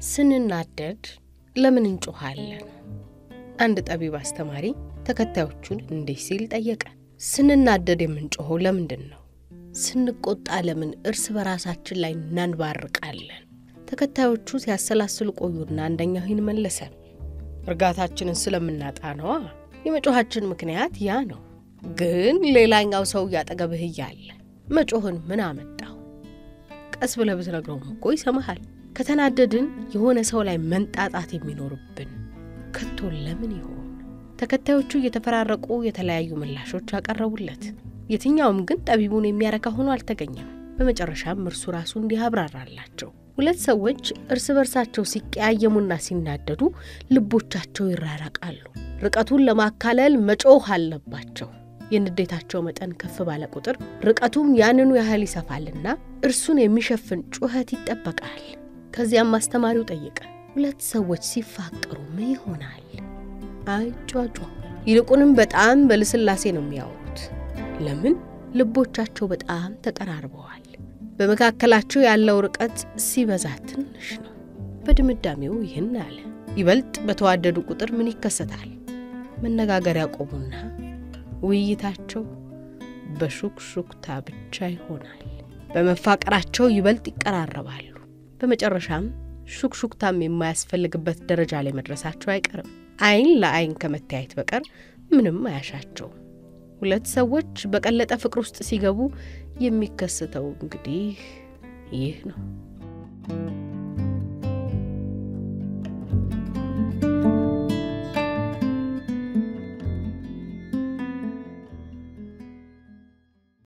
ስንናደድ ለምን እንጮኻለን? አንድ ጠቢብ አስተማሪ ተከታዮቹን እንዲህ ሲል ጠየቀ። ስንናደድ የምንጮኸው ለምንድን ነው? ስንቆጣ ለምን እርስ በራሳችን ላይ እናንባርቃለን? ተከታዮቹ ሲያሰላስሉ ቆዩና አንደኛው ይህን መለሰ። እርጋታችንን ስለምናጣ ነዋ። የመጮኻችን ምክንያት ያ ነው። ግን ሌላኛው ሰው እያጠገብህ እያለ መጮህን ምን አመጣው? ቀስ ብለህ ብትነግረውም እኮ ይሰማሃል። ከተናደድን የሆነ ሰው ላይ መንጣጣት የሚኖርብን ከቶ ለምን ይሆን? ተከታዮቹ እየተፈራረቁ የተለያዩ ምላሾች ያቀረቡለት፣ የትኛውም ግን ጠቢቡን የሚያረካ ሆኖ አልተገኘም። በመጨረሻም እርሱ ራሱ እንዲህ አብራራላቸው። ሁለት ሰዎች እርስ በርሳቸው ሲቀያየሙና ሲናደዱ ልቦቻቸው ይራራቃሉ። ርቀቱን ለማካለል መጮህ አለባቸው። የንዴታቸው መጠን ከፍ ባለ ቁጥር ርቀቱም ያንኑ ያህል ይሰፋልና እርሱን የሚሸፍን ጩኸት ይጠበቃል። ከዚያም አስተማሪው ጠየቀ፣ ሁለት ሰዎች ሲፋቀሩ ምን ይሆናል? አይጯጯ፣ ይልቁንም በጣም በልስላሴ ነው የሚያወሩት። ለምን? ልቦቻቸው በጣም ተቀራርበዋል። በመካከላቸው ያለው ርቀት ሲበዛ ትንሽ ነው። በድምዳሜው ይህን አለ። ይበልጥ በተዋደዱ ቁጥር ምን ይከሰታል? መነጋገር ያቆሙና ውይይታቸው በሹክሹክታ ብቻ ይሆናል። በመፋቀራቸው ይበልጥ ይቀራረባሉ። በመጨረሻም ሹክሹክታም የማያስፈልግበት ደረጃ ላይ መድረሳቸው አይቀርም። ዓይን ለዓይን ከመተያየት በቀር ምንም አያሻቸውም። ሁለት ሰዎች በቀለጠ ፍቅር ውስጥ ሲገቡ የሚከሰተው እንግዲህ ይህ ነው።